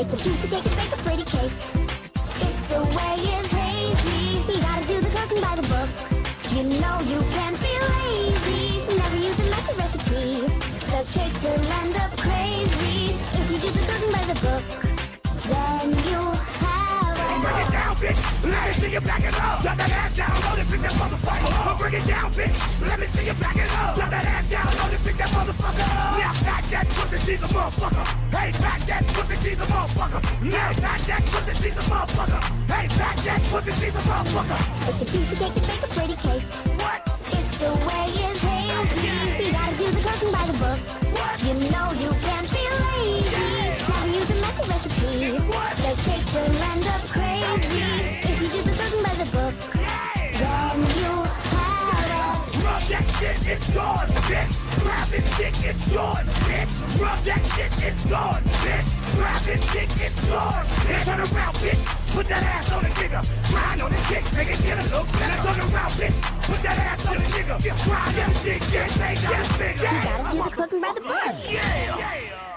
It's a piece of cake and bake a pretty cake. If the way is hazy, you gotta do the cooking by the book. You know you can be lazy, never use a messy recipe. The cake will end up crazy if you do the cooking by the book. Then you'll have a. Bring it down, bitch. Let me see you back it up. Drop that ass down, load it, pick that motherfucker up. Bring it down, bitch. Let me see you back it up. Drop that ass down, pussy, a motherfucker. Hey, back that pussy, she's a motherfucker. Now back that pussy, she's a motherfucker. Hey, back that pussy, she's a motherfucker. It's a piece of cake bake a pretty cake. What? If the way is hazy, you gotta do the cooking by the book. What? You know you can't shit, it's gone, bitch. Grab it, dick, it's gone, bitch. Rub that shit, it's gone, bitch. Grab it, dick, it's gone. Now turn around, bitch. Put that ass on the nigga. Grind on the dick, make it get a look. Now turn around, bitch. Put that ass on the nigga. Grind on the dick, get make that bigger. you gotta do the cooking by the book. Yeah.